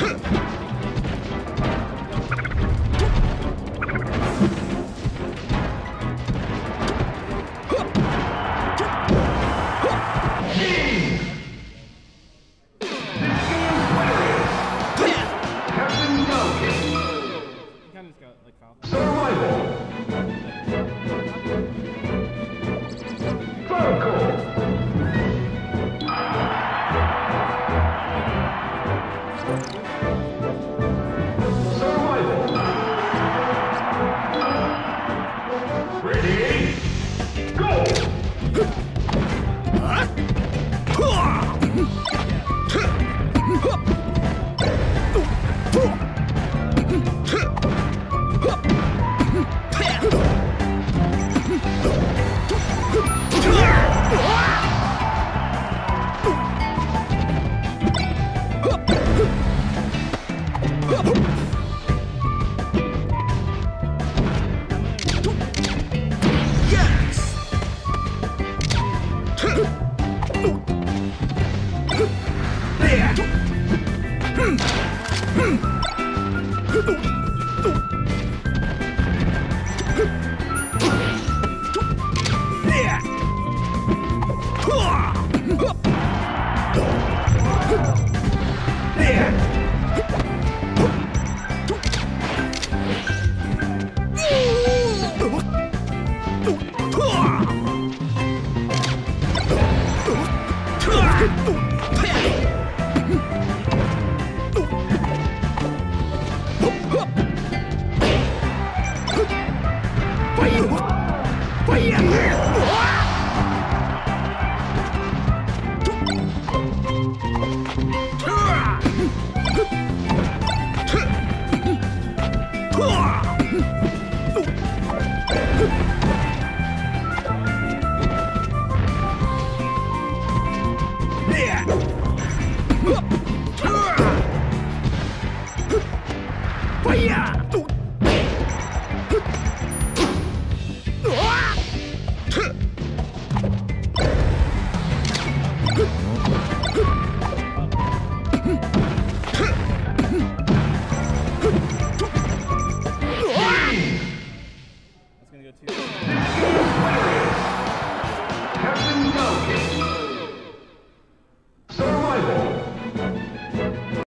哼 there! Fire! two.